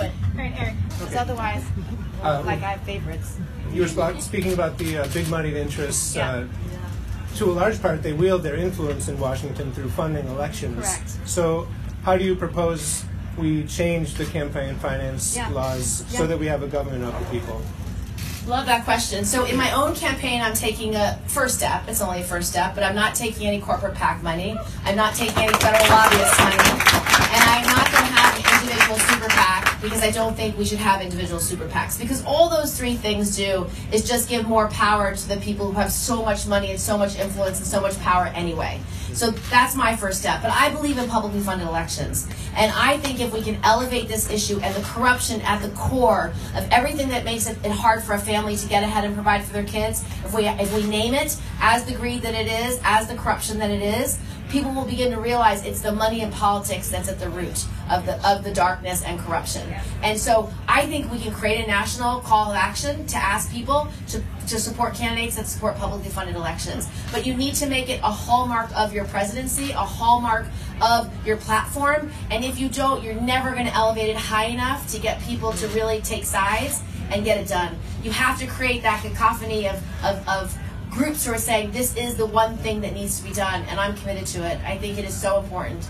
do it. All right, Eric. Because otherwise, Uh, like I have favorites. You were sp- speaking about the uh, big moneyed interests. Yeah. Uh, to a large part, they wield their influence in Washington through funding elections. Correct. So, how do you propose we change the campaign finance Yeah. laws so Yeah. that we have a government of the people? Love that question. So in my own campaign, I'm taking a first step. It's only a first step, but I'm not taking any corporate PAC money. I'm not taking any federal lobbyist money, because I don't think we should have individual super PACs. Because all those three things do is just give more power to the people who have so much money and so much influence and so much power anyway. So that's my first step. But I believe in publicly funded elections. And I think if we can elevate this issue and the corruption at the core of everything that makes it, hard for a family to get ahead and provide for their kids, if we if we name it as the greed that it is, as the corruption that it is, people will begin to realize it's the money in politics that's at the root of the of the darkness and corruption. And so I think we can create a national call of action to ask people to, to support candidates that support publicly funded elections. But you need to make it a hallmark of your presidency, a hallmark of your platform. And if you don't, you're never going to elevate it high enough to get people to really take sides and get it done. You have to create that cacophony of, of, of groups who are saying this is the one thing that needs to be done, and I'm committed to it. I think it is so important.